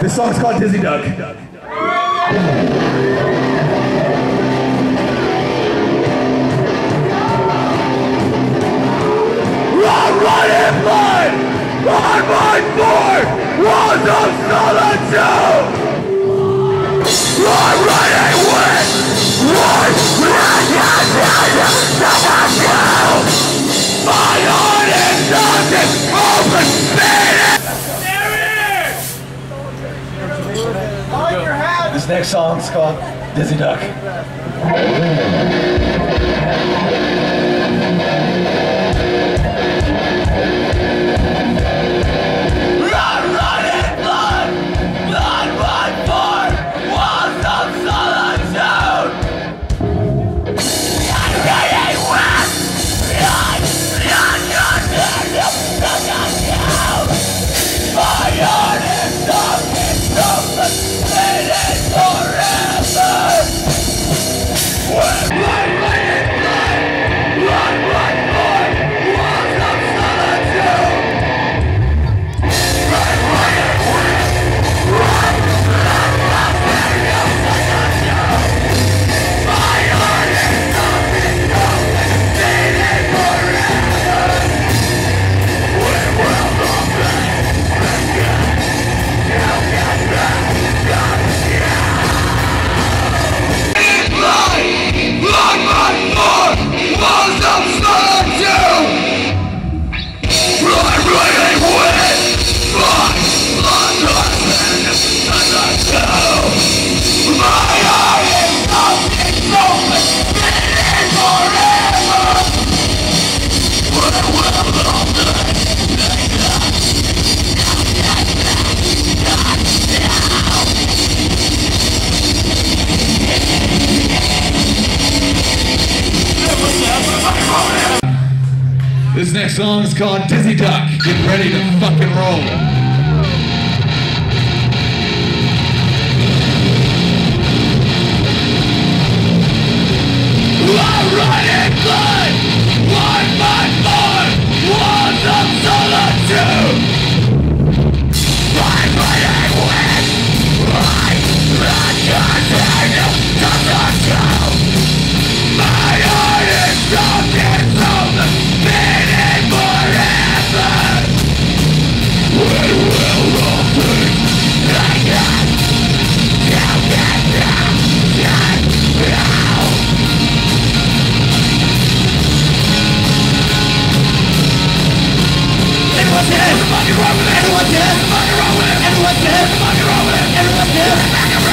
This song's called Dizzy Duck. Run, run, and blood! On my board! Walls of solitude! Run, run, and win! Run, run, run, run, run, run, My heart is open, This next song is called Dizzy Duck. This next song is called Dizzy Duck. Get ready to fucking roll. wrong? Everyone's dead. Fucking wrong with it. Everyone's dead. Fucking wrong with it. Everyone's dead.